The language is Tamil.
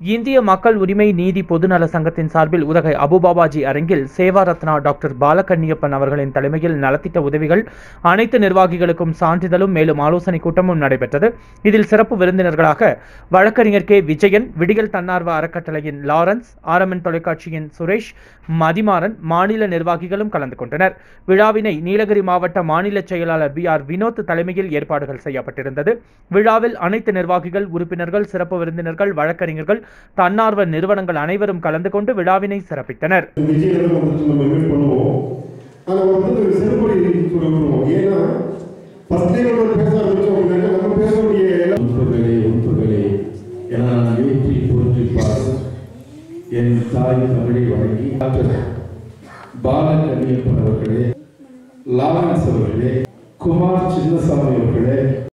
இந்திய மக்கள் உரிமை நீதி பொதுநல சங்கத்தின் சார்பில் உதகை அபுபாபாஜி அரங்கில் சேவா ரத்னா டாக்டர் பாலகண்ணியப்பன் அவர்களின் தலைமையில் நலத்திட்ட உதவிகள் அனைத்து நிர்வாகிகளுக்கும் சான்றிதழும் மேலும் ஆலோசனை கூட்டமும் நடைபெற்றது. இதில் சிறப்பு விருந்தினர்களாக வழக்கறிஞர் கே. விஜயன் விடியல் தன்னார்வ அறக்கட்டளையின் லாரன்ஸ் ஆரம்பன் தொலைக்காட்சியின் சுரேஷ் மதிமாறன் மாநில நிர்வாகிகளும் கலந்து கொண்டனர். விழாவினை நீலகிரி மாவட்ட மாநில செயலாளர் பி. ஆர். வினோத் தலைமையில் ஏற்பாடுகள் செய்யப்பட்டிருந்தது. விழாவில் அனைத்து நிர்வாகிகள் உறுப்பினர்கள் சிறப்பு விருந்தினர்கள் வழக்கறிஞர்கள் தன்னார்வ நிறுவனங்கள் அனைவரும் கலந்து கொண்டு விழாவினை சிறப்பித்தனர். என் அவர்களே லாரன்ஸ் அவர்களே குமார் சின்னசாமி அவர்களே